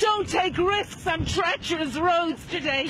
Don't take risks on treacherous roads today.